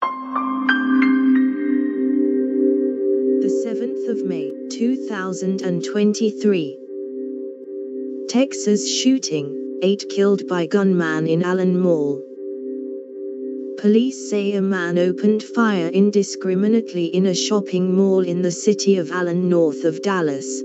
The 7th of May, 2023. Texas shooting, 8 killed by gunman in Allen Mall. Police say a man opened fire indiscriminately in a shopping mall in the city of Allen north of Dallas.